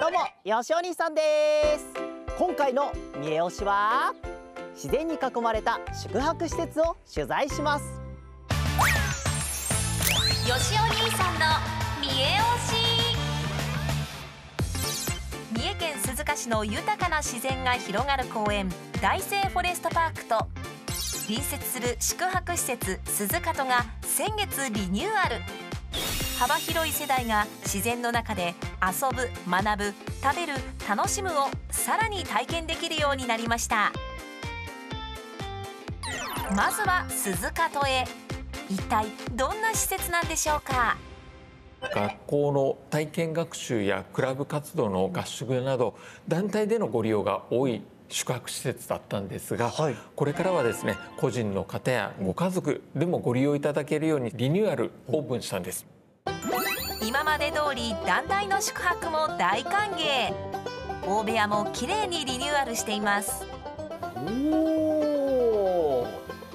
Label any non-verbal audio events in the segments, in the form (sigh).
どうもよしお兄さんです。今回の三重推しは自然に囲まれた宿泊施設を取材します。よしお兄さんの三重推し。三重県鈴鹿市の豊かな自然が広がる公園大生フォレストパークと隣接する宿泊施設鈴鹿とが先月リニューアル。幅広い世代が自然の中で遊ぶ学ぶ食べる楽しむをさらに体験できるようになりました。まずは鈴鹿とへ。一体どんな施設なんでしょうか？学校の体験学習やクラブ活動の合宿など団体でのご利用が多い宿泊施設だったんですが、はい、これからはですね個人の方やご家族でもご利用いただけるようにリニューアルオープンしたんです。今まで通り団体の宿泊も大歓迎。大部屋も綺麗にリニューアルしています。お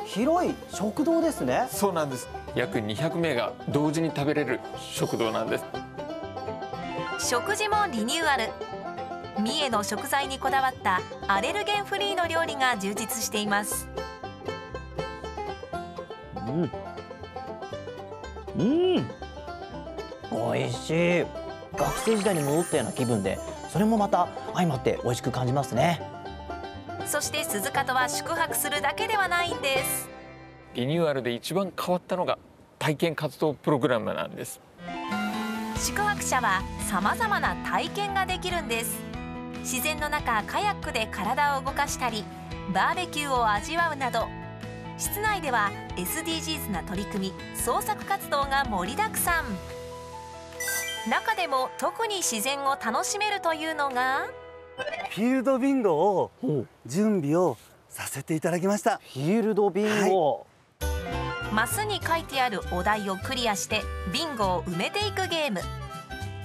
広い食堂ですね。そうなんです。約200名が同時に食べれる食堂なんです。食事もリニューアル。三重の食材にこだわったアレルゲンフリーの料理が充実しています。うん。うん美味しい。学生時代に戻ったような気分でそれもまた相まって美味しく感じますね。そして鈴鹿とは宿泊するだけではないんです。リニューアルで一番変わったのが体験活動プログラムなんです。宿泊者はさまざまな体験ができるんです。自然の中カヤックで体を動かしたりバーベキューを味わうなど。室内では SDGs な取り組み創作活動が盛りだくさん中でも特に自然を楽しめるというのがフィールドビンゴを準備をさせていただきました。フィールドビンゴ、はい、マスに書いてあるお題をクリアしてビンゴを埋めていくゲーム。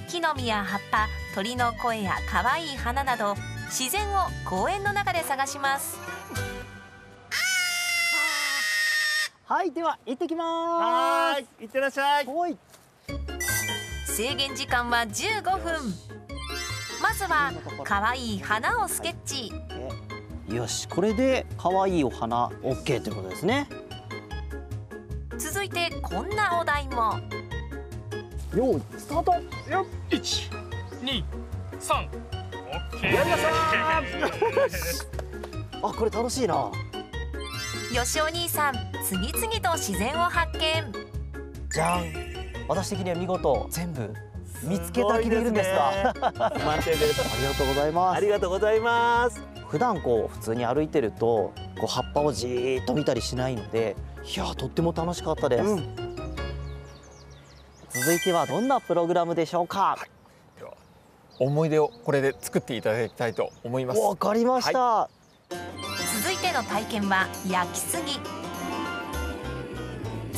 木の実や葉っぱ鳥の声や可愛い花など自然を公園の中で探します。はいでは行ってきます。はい行ってらっしゃい制限時間は15分。まずは可愛い花をスケッチ。よしこれで可愛いお花 OK ということですね。続いてこんなお題も。よいスタート。よ一二三。オッケー。やりました (laughs) あこれ楽しいな。よしお兄さん次々と自然を発見。じゃん私的には見事全部見つけた気でいるんですが、ね、満点ですありがとうございます。ありがとうございます。普段こう普通に歩いてるとこう葉っぱをじーっと見たりしないのでいやとっても楽しかったです、うん、続いてはどんなプログラムでしょうか、はい、思い出をこれで作っていただきたいと思います。わかりました、はい、続いての体験は焼きすぎ。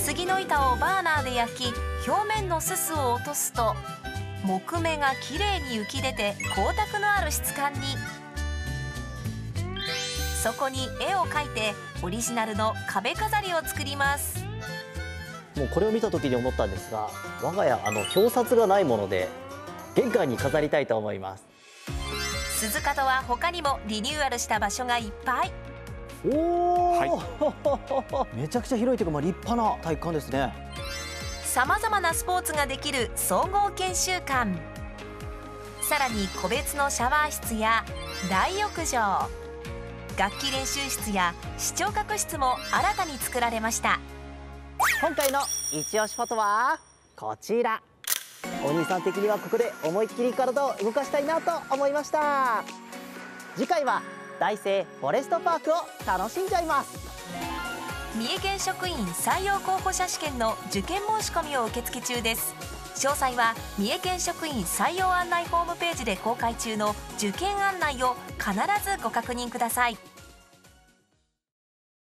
杉の板をバーナーで焼き表面のすすを落とすと木目がきれいに浮き出て光沢のある質感に。そこに絵を描いてオリジナルの壁飾りを作ります。もうこれを見た時に思ったんですが我が家あの表札がないもので玄関に飾りたいと思います。鈴鹿とは他にもリニューアルした場所がいっぱい。おお、はい、(laughs) めちゃくちゃ広いというか、まあ、立派な体育館ですねさまざまなスポーツができる総合研修館。さらに個別のシャワー室や大浴場。楽器練習室や視聴覚室も新たに作られました。今回の一押しフォトはこちら。お兄さん的にはここで思いっきり体を動かしたいなと思いました。次回は大生フォレストパークを楽しんじゃいます。三重県職員採用候補者試験の受験申し込みを受付中です。詳細は三重県職員採用案内ホームページで公開中の受験案内を必ずご確認ください。